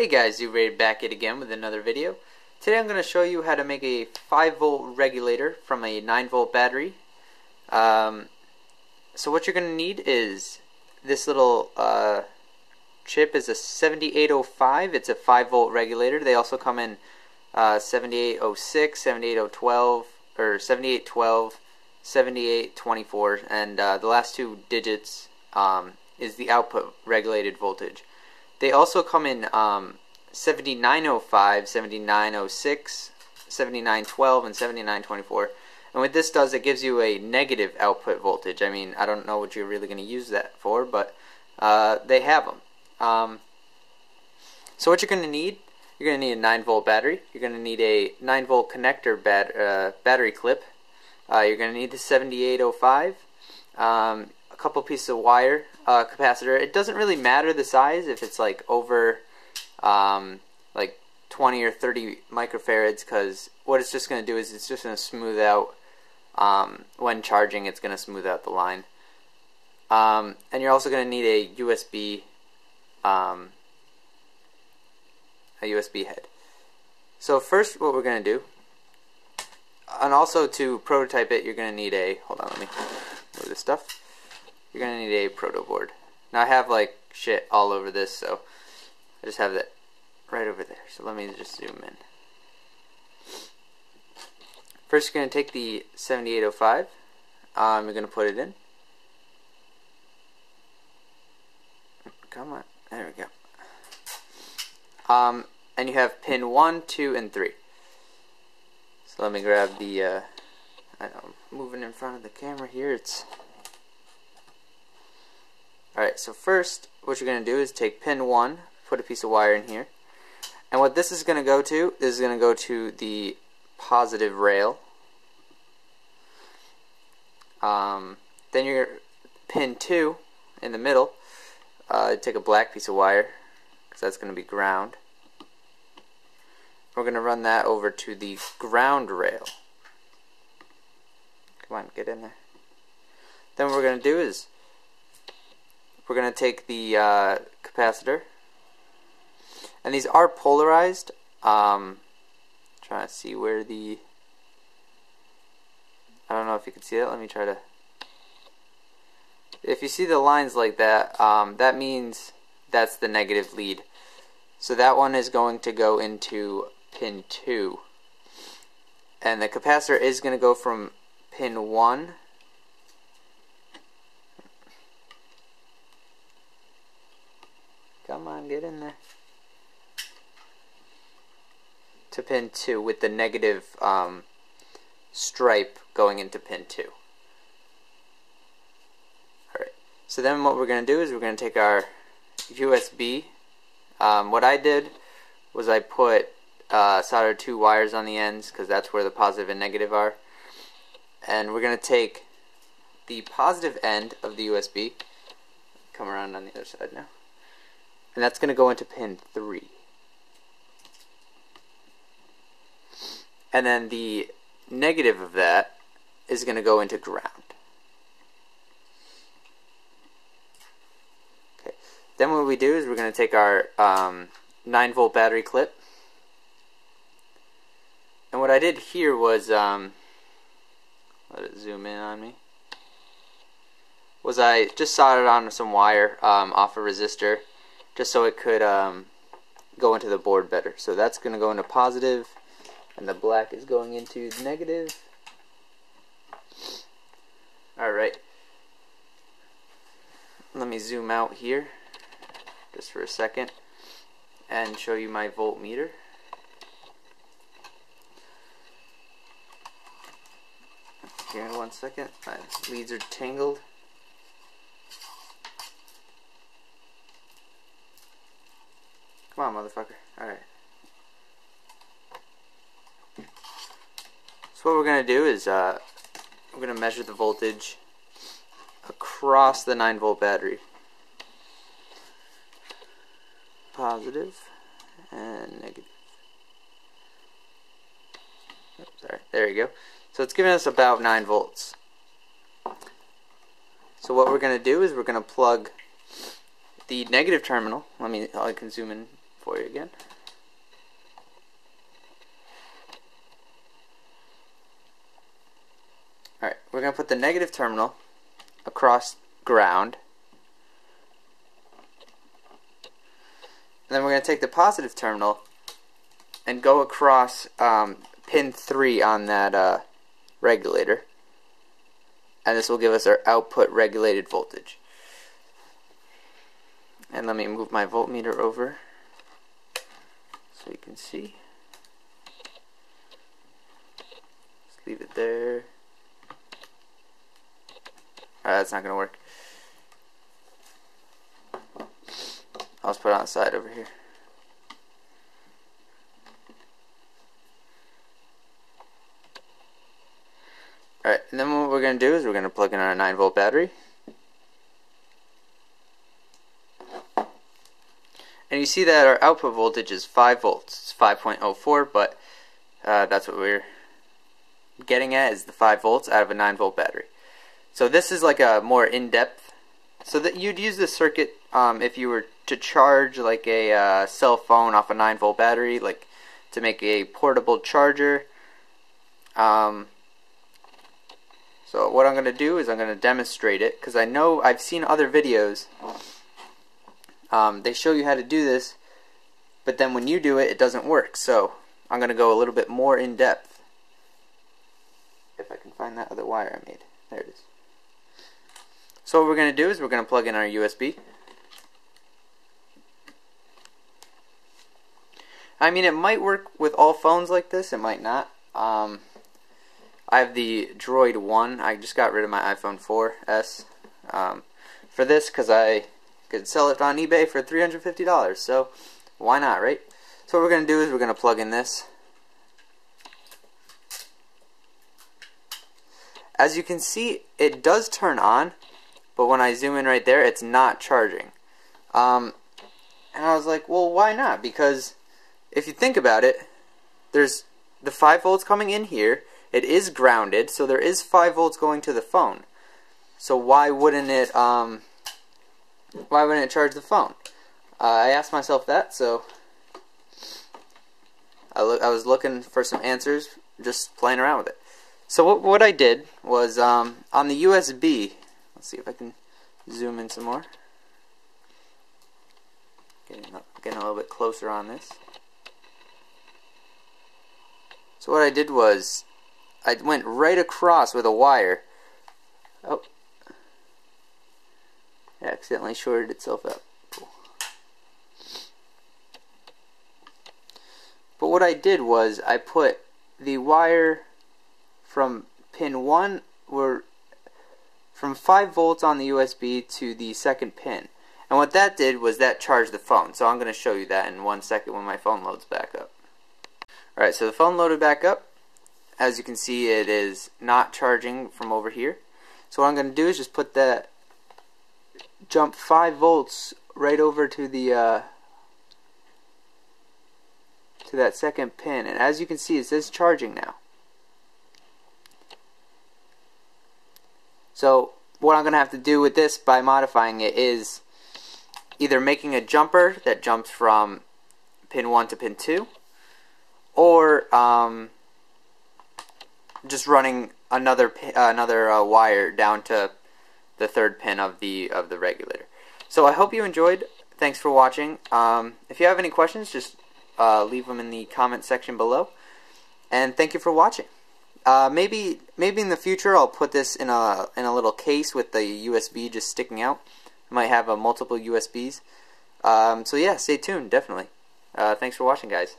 Hey guys, you ZooRated back it again with another video. Today I'm going to show you how to make a 5 volt regulator from a 9 volt battery. Um, so what you're going to need is this little uh, chip is a 7805. It's a 5 volt regulator. They also come in uh, 7806, 7812, or 7812, 7824, and uh, the last two digits um, is the output regulated voltage. They also come in um, 7905, 7906, 7912, and 7924. And what this does, it gives you a negative output voltage. I mean, I don't know what you're really going to use that for, but uh, they have them. Um, so what you're going to need, you're going to need a 9 volt battery. You're going to need a 9 volt connector bat uh, battery clip. Uh, you're going to need the 7805. Um, a couple pieces of wire uh, capacitor. It doesn't really matter the size if it's like over um, like 20 or 30 microfarads because what it's just going to do is it's just going to smooth out um, when charging it's going to smooth out the line. Um, and you're also going to need a USB um, a USB head. So first what we're going to do and also to prototype it you're going to need a hold on let me move this stuff you're going to need a proto board. Now I have like shit all over this, so I just have that right over there. So let me just zoom in. First you're going to take the 7805, um, you're going to put it in. Come on, there we go. Um, and you have pin 1, 2, and 3. So let me grab the, uh, I'm moving in front of the camera here, it's Alright, so first what you're going to do is take pin 1, put a piece of wire in here, and what this is going to go to, this is going to go to the positive rail. Um, then you're pin 2 in the middle, uh, take a black piece of wire, because that's going to be ground. We're going to run that over to the ground rail. Come on, get in there. Then what we're going to do is we're going to take the uh, capacitor. And these are polarized. Um, trying to see where the... I don't know if you can see it. Let me try to... If you see the lines like that, um, that means that's the negative lead. So that one is going to go into pin 2. And the capacitor is going to go from pin 1 Come on, get in there. To pin 2 with the negative um, stripe going into pin 2. Alright, so then what we're going to do is we're going to take our USB. Um, what I did was I put uh, soldered two wires on the ends because that's where the positive and negative are. And we're going to take the positive end of the USB, come around on the other side now and that's going to go into pin 3. And then the negative of that is going to go into ground. Okay. Then what we do is we're going to take our um, 9 volt battery clip. And what I did here was, um, let it zoom in on me, was I just soldered on some wire um, off a resistor just so it could um, go into the board better. So that's going to go into positive, and the black is going into negative. Alright. Let me zoom out here just for a second and show you my voltmeter. Here one second. My leads are tangled. Come on, motherfucker. Alright. So what we're going to do is uh, we're going to measure the voltage across the 9 volt battery. Positive and negative. Oops, sorry, there you go. So it's giving us about 9 volts. So what we're going to do is we're going to plug the negative terminal. Let me, I can zoom in for you again. Alright, we're going to put the negative terminal across ground. And then we're going to take the positive terminal and go across um, pin 3 on that uh, regulator. And this will give us our output regulated voltage. And let me move my voltmeter over so you can see. Just leave it there. Alright, that's not going to work. I'll just put it on the side over here. Alright, and then what we're going to do is we're going to plug in our 9 volt battery. And you see that our output voltage is 5 volts. It's 5.04, but uh, that's what we're getting at is the 5 volts out of a 9 volt battery. So this is like a more in-depth. So that you'd use this circuit um, if you were to charge like a uh, cell phone off a 9 volt battery, like to make a portable charger. Um, so what I'm going to do is I'm going to demonstrate it because I know I've seen other videos. Um, they show you how to do this, but then when you do it, it doesn't work. So I'm going to go a little bit more in depth. If I can find that other wire I made. There it is. So what we're going to do is we're going to plug in our USB. I mean, it might work with all phones like this. It might not. Um, I have the Droid 1. I just got rid of my iPhone 4S um, for this because I could sell it on eBay for $350. So why not, right? So what we're going to do is we're going to plug in this. As you can see, it does turn on, but when I zoom in right there, it's not charging. Um, and I was like, well, why not? Because if you think about it, there's the 5 volts coming in here. It is grounded, so there is 5 volts going to the phone. So why wouldn't it, um, why wouldn't it charge the phone? Uh, I asked myself that, so I, I was looking for some answers, just playing around with it. So what, what I did was, um, on the USB, Let's see if I can zoom in some more. Getting, getting a little bit closer on this. So what I did was, I went right across with a wire. Oh. It accidentally shorted itself up. But what I did was, I put the wire from pin 1 where from 5 volts on the USB to the second pin. And what that did was that charged the phone. So I'm going to show you that in one second when my phone loads back up. Alright, so the phone loaded back up. As you can see, it is not charging from over here. So what I'm going to do is just put that jump 5 volts right over to the uh, to that second pin. And as you can see, it says charging now. So what I'm going to have to do with this by modifying it is either making a jumper that jumps from pin 1 to pin 2 or um, just running another uh, another uh, wire down to the third pin of the of the regulator. So I hope you enjoyed. Thanks for watching. Um, if you have any questions, just uh, leave them in the comment section below. And thank you for watching. Uh, maybe maybe in the future I'll put this in a in a little case with the USB just sticking out. I might have a multiple USBs. Um, so yeah, stay tuned, definitely. Uh, thanks for watching, guys.